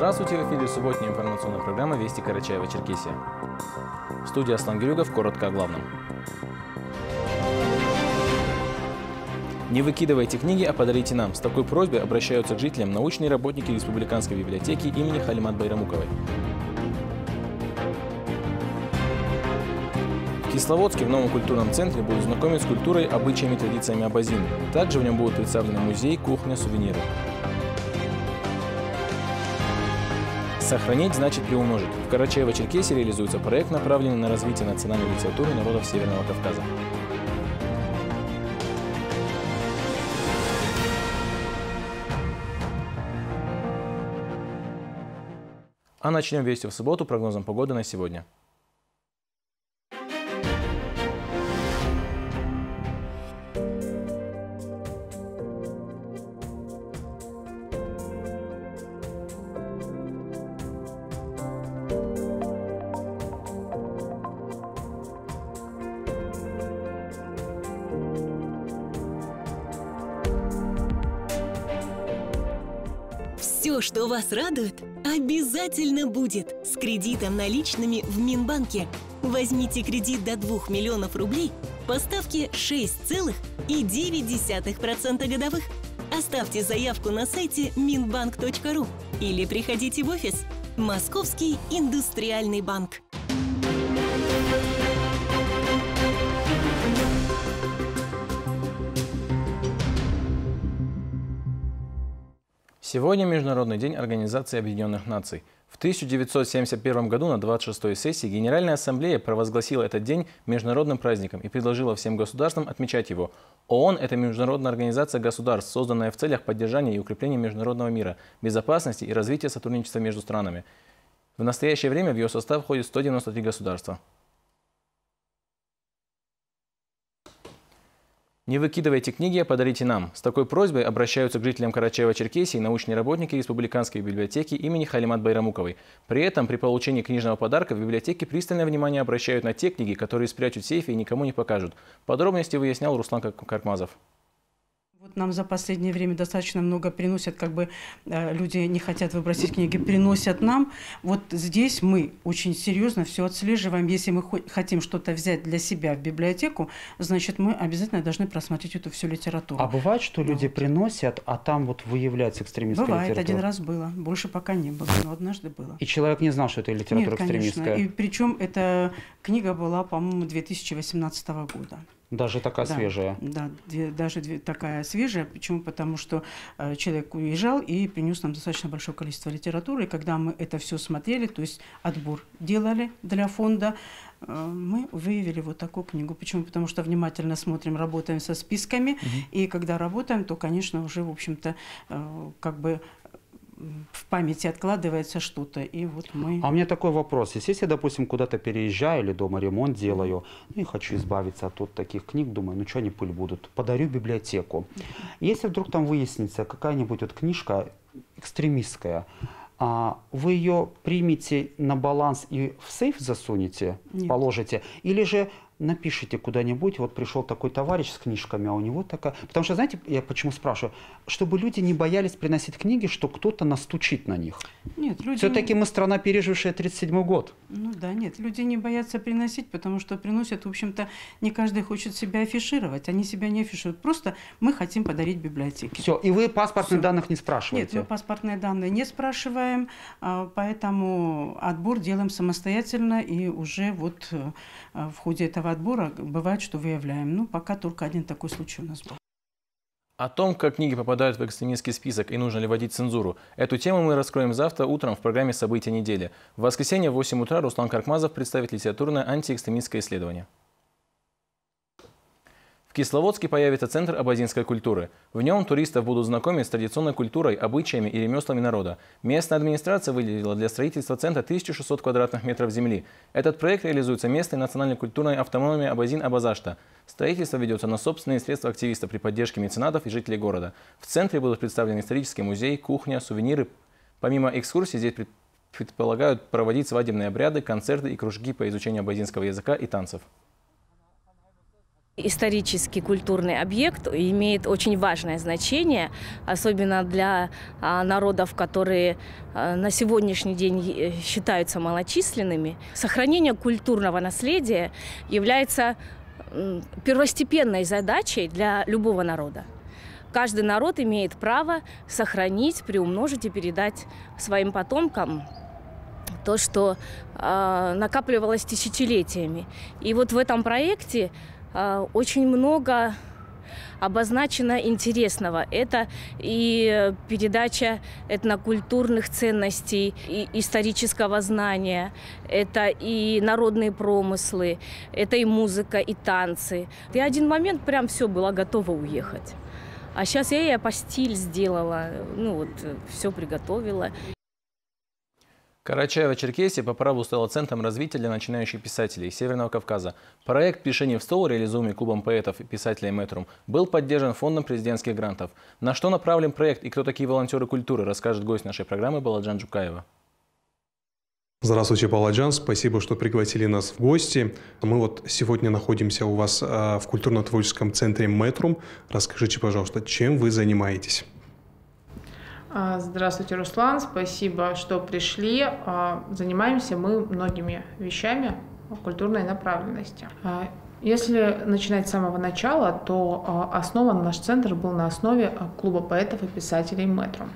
Здравствуйте, в эфире субботняя информационная программа «Вести Карачаева-Черкесия». В студии Аслан Гирюгов, коротко о главном. Не выкидывайте книги, а подарите нам. С такой просьбой обращаются к жителям научные работники Республиканской библиотеки имени Халимат Байрамуковой. В Кисловодске в новом культурном центре будут знакомить с культурой, обычаями и традициями Абазин. Также в нем будут представлены музей, кухня, сувениры. Сохранить значит приумножить. В Карачаево-Черкесии реализуется проект, направленный на развитие национальной литературы народов Северного Кавказа. А начнем вести в субботу прогнозом погоды на сегодня. Все, что вас радует, обязательно будет с кредитом наличными в Минбанке. Возьмите кредит до 2 миллионов рублей по ставке 6,9% годовых. Оставьте заявку на сайте minbank.ru или приходите в офис. Московский индустриальный банк. Сегодня Международный день Организации Объединенных Наций. В 1971 году на 26-й сессии Генеральная Ассамблея провозгласила этот день международным праздником и предложила всем государствам отмечать его. ООН – это международная организация государств, созданная в целях поддержания и укрепления международного мира, безопасности и развития сотрудничества между странами. В настоящее время в ее состав входит 193 государства. Не выкидывайте книги, а подарите нам. С такой просьбой обращаются к жителям Карачаева-Черкесии научные работники Республиканской библиотеки имени Халимат Байрамуковой. При этом при получении книжного подарка в библиотеке пристальное внимание обращают на те книги, которые спрячут в сейфе и никому не покажут. Подробности выяснял Руслан Кармазов. Вот нам за последнее время достаточно много приносят, как бы э, люди не хотят выбросить книги, приносят нам. Вот здесь мы очень серьезно все отслеживаем. Если мы хотим что-то взять для себя в библиотеку, значит, мы обязательно должны просмотреть эту всю литературу. А бывает, что люди вот. приносят, а там вот выявляется экстремистская бывает, литература? один раз было. Больше пока не было, но однажды было. И человек не знал, что это литература Нет, экстремистская? конечно. И причем эта книга была, по-моему, 2018 года. Даже такая да, свежая. Да, две, даже две, такая свежая. Почему? Потому что э, человек уезжал и принес нам достаточно большое количество литературы. И когда мы это все смотрели, то есть отбор делали для фонда, э, мы выявили вот такую книгу. Почему? Потому что внимательно смотрим, работаем со списками. Угу. И когда работаем, то, конечно, уже, в общем-то, э, как бы в памяти откладывается что-то, и вот мы... А у меня такой вопрос. Если я, допустим, куда-то переезжаю или дома ремонт делаю, ну и хочу избавиться от вот таких книг, думаю, ну что они пыль будут, подарю библиотеку. Если вдруг там выяснится какая-нибудь вот книжка экстремистская, а вы ее примете на баланс и в сейф засунете, Нет. положите, или же напишите куда-нибудь, вот пришел такой товарищ с книжками, а у него такая... Потому что, знаете, я почему спрашиваю? Чтобы люди не боялись приносить книги, что кто-то настучит на них. Нет, люди... Все-таки мы страна, пережившая 37 год. Ну да, нет, люди не боятся приносить, потому что приносят, в общем-то, не каждый хочет себя афишировать, они себя не афишируют. Просто мы хотим подарить библиотеке. Все, и вы паспортных Всё. данных не спрашиваете? Нет, мы паспортные данные не спрашиваем, а, поэтому отбор делаем самостоятельно, и уже вот э, в ходе этого отбора бывает, что выявляем. Ну, пока только один такой случай у нас был. О том, как книги попадают в экстремистский список и нужно ли вводить цензуру, эту тему мы раскроем завтра утром в программе «События недели». В воскресенье в 8 утра Руслан Каркмазов представит литературное антиэкстремистское исследование. В Кисловодске появится Центр абазинской культуры. В нем туристов будут знакомить с традиционной культурой, обычаями и ремеслами народа. Местная администрация выделила для строительства центра 1600 квадратных метров земли. Этот проект реализуется местной национальной культурной автономией Абазин-Абазашта. Строительство ведется на собственные средства активистов при поддержке меценатов и жителей города. В центре будут представлены исторический музей, кухня, сувениры. Помимо экскурсий здесь предполагают проводить свадебные обряды, концерты и кружки по изучению абазинского языка и танцев. Исторический культурный объект имеет очень важное значение, особенно для а, народов, которые а, на сегодняшний день считаются малочисленными. Сохранение культурного наследия является первостепенной задачей для любого народа. Каждый народ имеет право сохранить, приумножить и передать своим потомкам то, что э, накапливалось тысячелетиями. И вот в этом проекте очень много обозначено интересного. Это и передача этнокультурных ценностей, и исторического знания, это и народные промыслы, это и музыка, и танцы. И один момент прям все было готово уехать. А сейчас я и апостиль сделала, ну вот все приготовила. Карачаево-Черкесия по праву стала центром развития для начинающих писателей Северного Кавказа. Проект «Пиши не в стол», реализуемый клубом поэтов и писателей «Метрум», был поддержан фондом президентских грантов. На что направлен проект и кто такие волонтеры культуры, расскажет гость нашей программы Баладжан Джукаева. Здравствуйте, Баладжан. Спасибо, что пригласили нас в гости. Мы вот сегодня находимся у вас а, в культурно-творческом центре «Метрум». Расскажите, пожалуйста, чем вы занимаетесь? А, здравствуйте, Руслан. Спасибо, что пришли. А, занимаемся мы многими вещами культурной направленности. А, если начинать с самого начала, то основан наш центр был на основе клуба поэтов и писателей «Метро».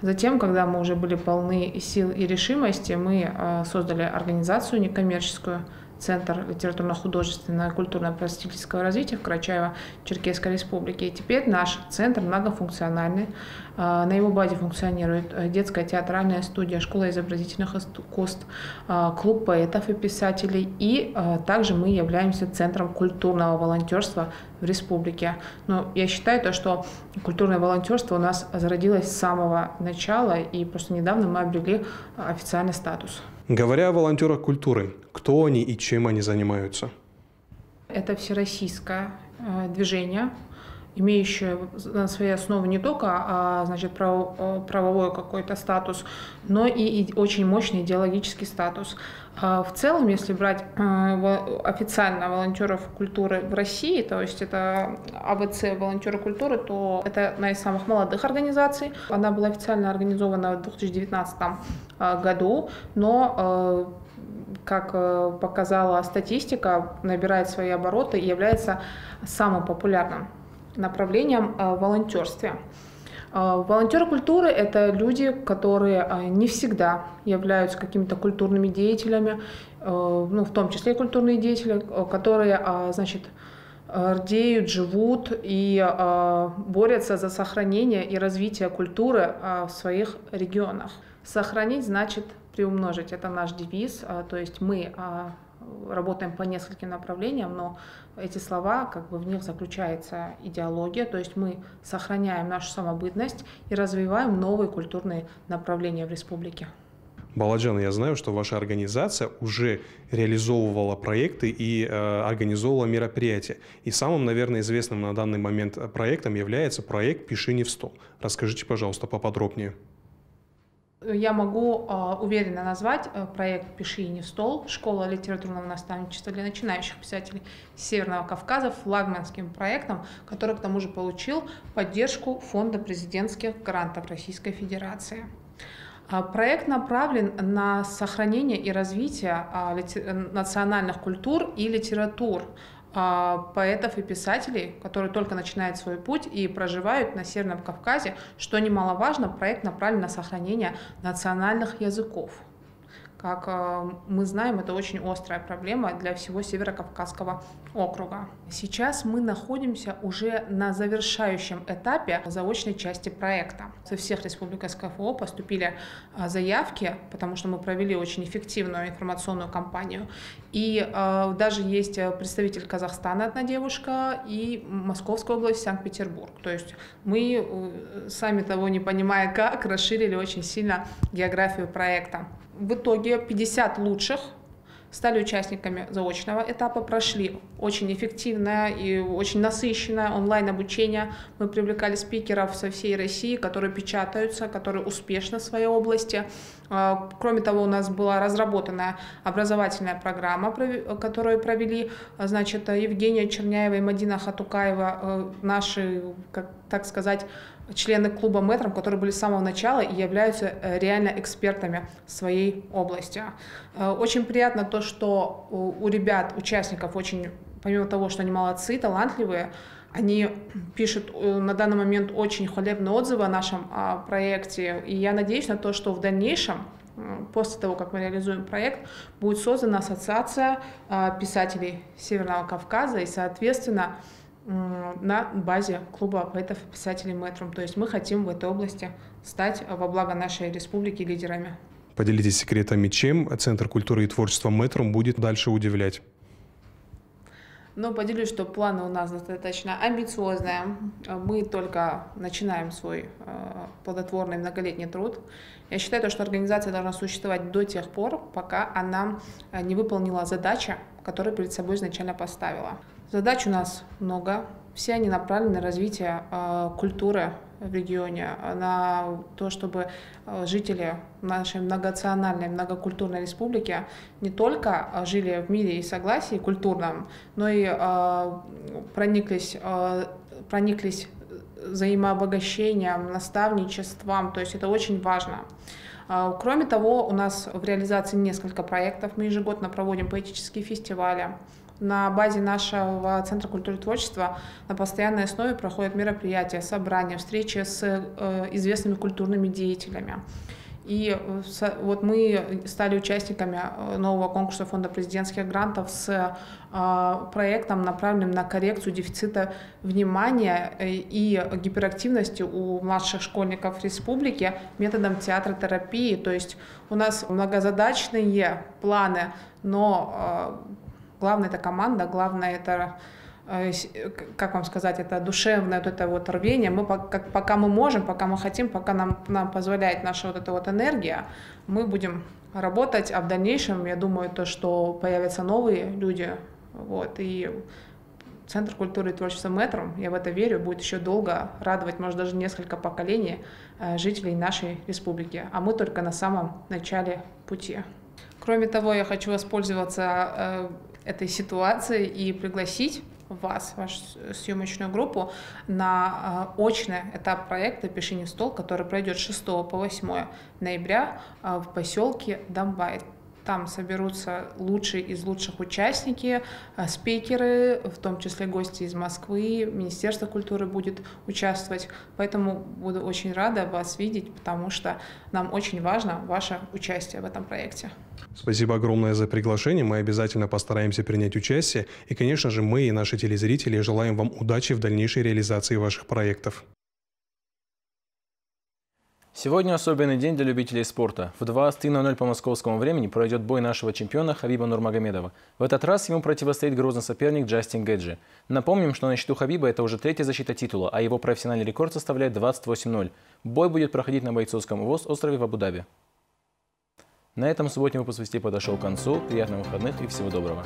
Затем, когда мы уже были полны сил и решимости, мы создали организацию некоммерческую – Центр литературно-художественного и культурно-просветительского развития в Карачаево-Черкесской республике. И теперь наш центр многофункциональный. А, на его базе функционирует э, детская театральная студия, школа изобразительных искусств, а, клуб поэтов и писателей. И а, также мы являемся центром культурного волонтерства в республике. Но я считаю то, что культурное волонтерство у нас зародилось с самого начала, и просто недавно мы обрели официальный статус. Говоря о волонтерах культуры, кто они и чем они занимаются? Это всероссийское э, движение, имеющее на своей основе не только а, значит, прав, э, правовой какой-то статус, но и очень мощный идеологический статус. А в целом, если брать э, официально волонтеров культуры в России, то есть это АВЦ волонтеры культуры, то это одна из самых молодых организаций. Она была официально организована в 2019 э, году, но как показала статистика, набирает свои обороты и является самым популярным направлением в волонтерстве. А, волонтеры культуры – это люди, которые а, не всегда являются какими-то культурными деятелями, ну, в том числе культурные деятели, которые, значит, рдеют, живут и борются за сохранение и развитие культуры в своих регионах. Сохранить значит приумножить. Это наш девиз. То есть мы работаем по нескольким направлениям, но эти слова, как бы в них заключается идеология, то есть мы сохраняем нашу самобытность и развиваем новые культурные направления в республике. Баладжан, я знаю, что ваша организация уже реализовывала проекты и э, организовывала мероприятия. И самым, наверное, известным на данный момент проектом является проект «Пиши не в стол». Расскажите, пожалуйста, поподробнее. Я могу э, уверенно назвать э, проект «Пиши и не в стол» Школа литературного наставничества для начинающих писателей Северного Кавказа флагманским проектом, который к тому же получил поддержку Фонда президентских грантов Российской Федерации. А, проект направлен на сохранение и развитие а, национальных культур и литератур поэтов и писателей, которые только начинают свой путь и проживают на Северном Кавказе. Что немаловажно, проект направлен на сохранение национальных языков. Как э, мы знаем, это очень острая проблема для всего Северо-Кавказского округа. Сейчас мы находимся уже на завершающем этапе заочной части проекта. Со всех республик СКФО поступили э, заявки, потому что мы провели очень эффективную информационную кампанию. И э, даже есть представитель Казахстана, одна девушка, и Московская область, Санкт-Петербург. То есть мы, сами того не понимая как, расширили очень сильно географию проекта в итоге 50 лучших стали участниками заочного этапа, прошли очень эффективное и очень насыщенное онлайн-обучение. Мы привлекали спикеров со всей России, которые печатаются, которые успешны в своей области. А, кроме того, у нас была разработана образовательная программа, которую провели значит, Евгения Черняева и Мадина Хатукаева, э, наши, как, так сказать, члены клуба мэтром, которые были с самого начала и являются э, реально экспертами своей области. Э, очень приятно то, что у ребят, участников, очень, помимо того, что они молодцы, талантливые, они пишут э, на данный момент очень хвалебные отзывы о нашем а, проекте, и я надеюсь на то, что в дальнейшем после того, как мы реализуем проект, будет создана ассоциация писателей Северного Кавказа, и, соответственно, на базе клуба поэтов и писателей Мэтрум. То есть мы хотим в этой области стать во благо нашей республики лидерами. Поделитесь секретами, чем Центр культуры и творчества Мэтрум будет дальше удивлять? Ну, поделюсь, что планы у нас достаточно амбициозные. Мы только начинаем свой э, плодотворный многолетний труд. Я считаю, что организация должна существовать до тех пор, пока она э, не выполнила задачи, которую перед собой изначально поставила. Задач у нас много. Все они направлены на развитие э, культуры в регионе, на то, чтобы э, жители нашей многонациональной, многокультурной республики не только э, жили в мире и согласии культурном, но и прониклись, прониклись взаимообогащением, наставничеством. То есть это очень важно. Кроме того, у нас в реализации несколько проектов. Мы ежегодно проводим поэтические фестивали, на базе нашего Центра культуры и творчества на постоянной основе проходят мероприятия, собрания, встречи с э, известными культурными деятелями. И э, вот мы стали участниками э, нового конкурса Фонда президентских грантов с проектом, направленным на коррекцию дефицита внимания и гиперактивности у младших школьников республики методом театротерапии. То есть у нас многозадачные планы, но Главное это команда, главное это э, как вам сказать, это душевное вот это вот рвение. Мы как, пока мы можем, пока мы хотим, пока нам, нам позволяет наша вот эта вот энергия, мы будем работать, а в дальнейшем, я думаю, то, что появятся новые люди, вот, и Центр культуры и творчества Метром, я в это верю, будет еще долго радовать, может, даже несколько поколений э, жителей нашей республики. А мы только на самом начале пути. Кроме того, я хочу воспользоваться э, этой ситуации и пригласить вас, вашу съемочную группу, на э, очный этап проекта «Пиши не стол», который пройдет 6 по 8 ноября э, в поселке Домбай. Там соберутся лучшие из лучших участники, э, спикеры, в том числе гости из Москвы, Министерство культуры будет участвовать. Поэтому буду очень рада вас видеть, потому что нам очень важно ваше участие в этом проекте. Спасибо огромное за приглашение. Мы обязательно постараемся принять участие. И, конечно же, мы и наши телезрители желаем вам удачи в дальнейшей реализации ваших проектов. Сегодня особенный день для любителей спорта. В 23.00 по московскому времени пройдет бой нашего чемпиона Хабиба Нурмагомедова. В этот раз ему противостоит грозный соперник Джастин Гэджи. Напомним, что на счету Хабиба это уже третья защита титула, а его профессиональный рекорд составляет 28-0. Бой будет проходить на бойцовском ВОЗ острове в Абу-Даби. На этом субботний выпуск «Вести» подошел к концу. Приятных выходных и всего доброго.